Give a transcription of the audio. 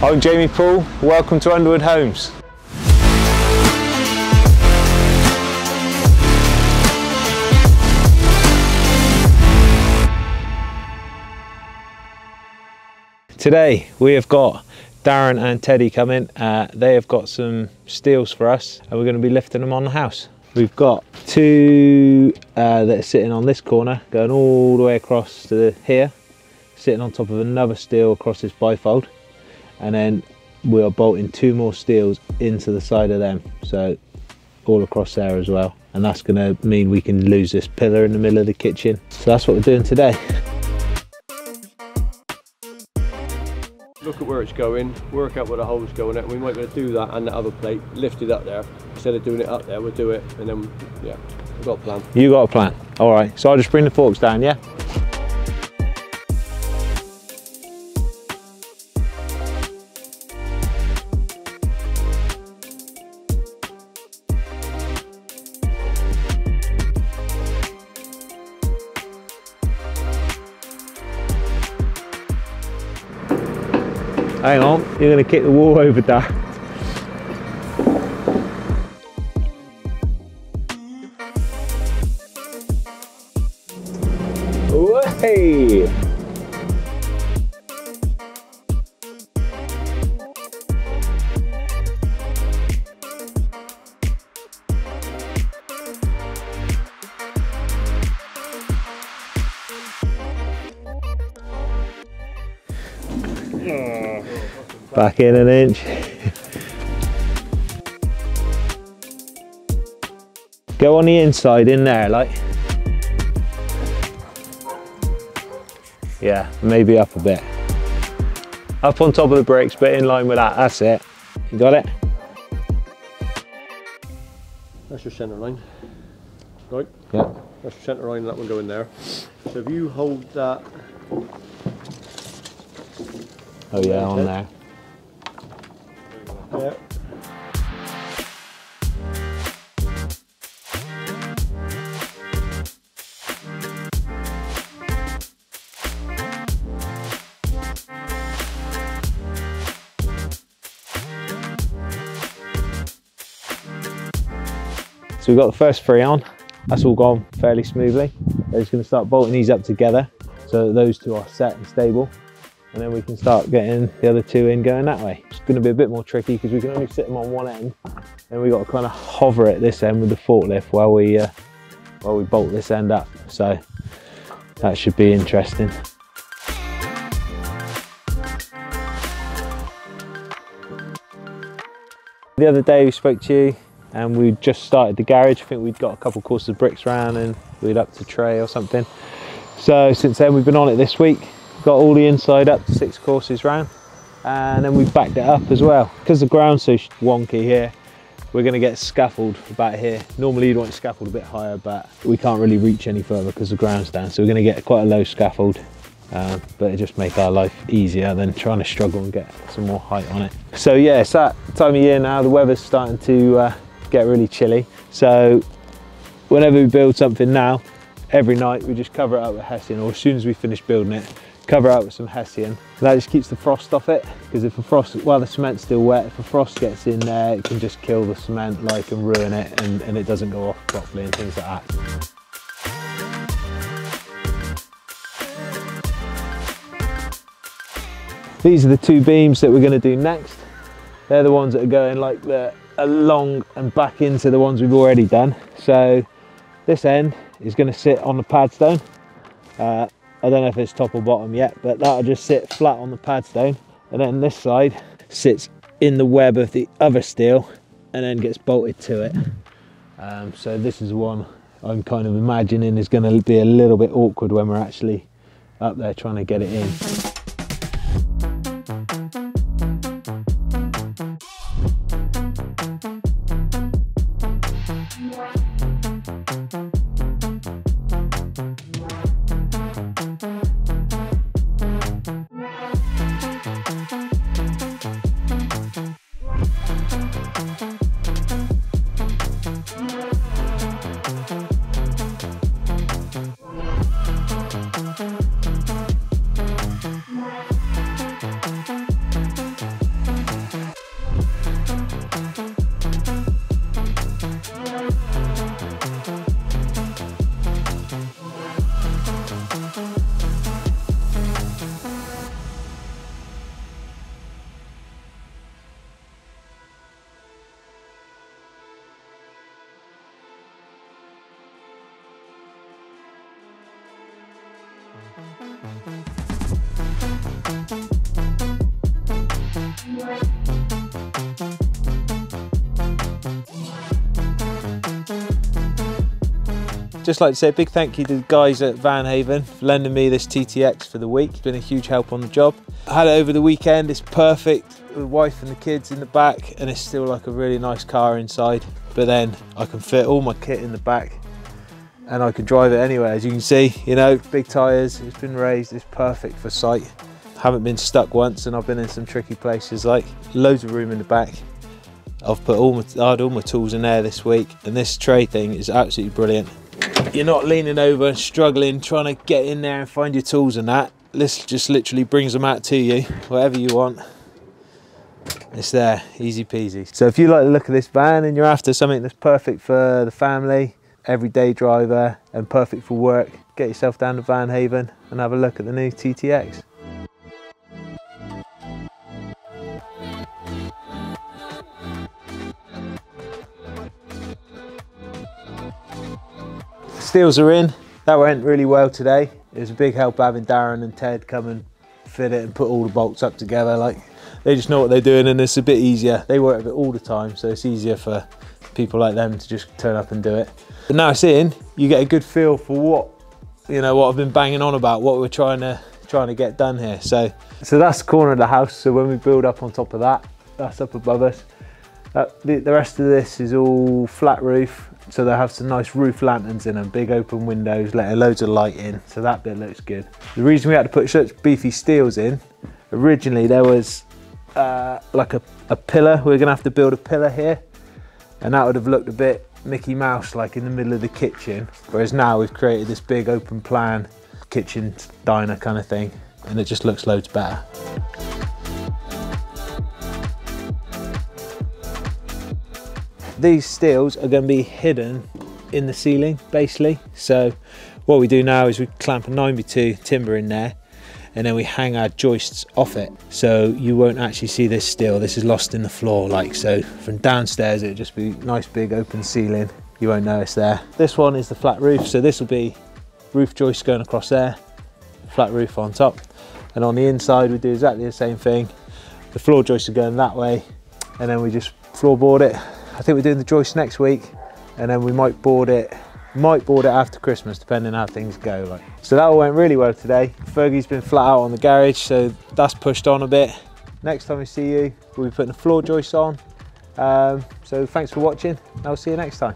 I'm Jamie Poole, welcome to Underwood Homes. Today we have got Darren and Teddy coming. Uh, they have got some steels for us and we're going to be lifting them on the house. We've got two uh, that are sitting on this corner going all the way across to here, sitting on top of another steel across this bifold and then we are bolting two more steels into the side of them. So all across there as well. And that's going to mean we can lose this pillar in the middle of the kitchen. So that's what we're doing today. Look at where it's going, work out where the hole's going at. We might be able to do that and that other plate, lift it up there. Instead of doing it up there, we'll do it. And then, yeah, we've got a plan. you got a plan. All right. So i'll just bring the forks down yeah Hang on, you're going to kick the wall over, Dad. Back in an inch. Go on the inside in there, like. Yeah, maybe up a bit. Up on top of the bricks, but in line with that, that's it. You got it? That's your centre line. Right, Yeah. that's your centre line, that one go in there. So if you hold that, Oh yeah, on there. So we've got the first three on. That's all gone fairly smoothly. They're just going to start bolting these up together so those two are set and stable. And then we can start getting the other two in going that way. Going to be a bit more tricky because we can only sit them on one end. And we've got to kind of hover at this end with the forklift while we, uh, while we bolt this end up. So that should be interesting. The other day we spoke to you and we just started the garage. I think we'd got a couple courses of bricks round and we'd up to tray or something. So since then we've been on it this week. Got all the inside up to six courses round and then we've backed it up as well. Because the ground's so wonky here, we're going to get scaffold about here. Normally you'd want scaffold a bit higher but we can't really reach any further because the ground's down. So we're going to get quite a low scaffold um, but it just make our life easier than trying to struggle and get some more height on it. So yeah, it's that time of year now, the weather's starting to uh, get really chilly. So whenever we build something now, every night we just cover it up with Hessian or as soon as we finish building it, cover up with some Hessian. That just keeps the frost off it because if the frost, while the cement's still wet, if the frost gets in there, it can just kill the cement like and ruin it and, and it doesn't go off properly and things like that. These are the two beams that we're going to do next. They're the ones that are going like the along and back into the ones we've already done. So this end is going to sit on the padstone. Uh, I don't know if it's top or bottom yet, but that'll just sit flat on the padstone. And then this side sits in the web of the other steel and then gets bolted to it. Um, so this is one I'm kind of imagining is going to be a little bit awkward when we're actually up there trying to get it in. Just like to say a big thank you to the guys at Van Haven for lending me this TTX for the week. It's been a huge help on the job. I had it over the weekend, it's perfect. The wife and the kids in the back and it's still like a really nice car inside. But then I can fit all my kit in the back and I can drive it anywhere as you can see, you know, big tyres, it's been raised, it's perfect for site. Haven't been stuck once and I've been in some tricky places like loads of room in the back. I've put all my, I had all my tools in there this week and this tray thing is absolutely brilliant you're not leaning over struggling trying to get in there and find your tools and that this just literally brings them out to you whatever you want it's there easy peasy so if you like the look of this van and you're after something that's perfect for the family everyday driver and perfect for work get yourself down to Van Haven and have a look at the new TTX Steels are in. That went really well today. It was a big help having Darren and Ted come and fit it and put all the bolts up together. Like they just know what they're doing and it's a bit easier. They work with it all the time, so it's easier for people like them to just turn up and do it. But now it's in, you get a good feel for what you know what I've been banging on about, what we're trying to trying to get done here. So so that's the corner of the house. So when we build up on top of that, that's up above us. Uh, the, the rest of this is all flat roof so they have some nice roof lanterns in them, big open windows, letting loads of light in. So that bit looks good. The reason we had to put such beefy steels in, originally there was uh, like a, a pillar. We are gonna have to build a pillar here and that would have looked a bit Mickey Mouse like in the middle of the kitchen. Whereas now we've created this big open plan kitchen diner kind of thing and it just looks loads better. These steels are going to be hidden in the ceiling basically. So what we do now is we clamp a 9x2 timber in there and then we hang our joists off it so you won't actually see this steel. This is lost in the floor like so from downstairs it'll just be nice big open ceiling. You won't it's there. This one is the flat roof so this will be roof joists going across there flat roof on top. And on the inside we do exactly the same thing. The floor joists are going that way and then we just floorboard it. I think we're doing the joist next week and then we might board it might board it after Christmas depending how things go like. So that all went really well today. Fergie's been flat out on the garage so that's pushed on a bit. Next time we see you we'll be putting the floor joists on. Um, so thanks for watching I'll see you next time.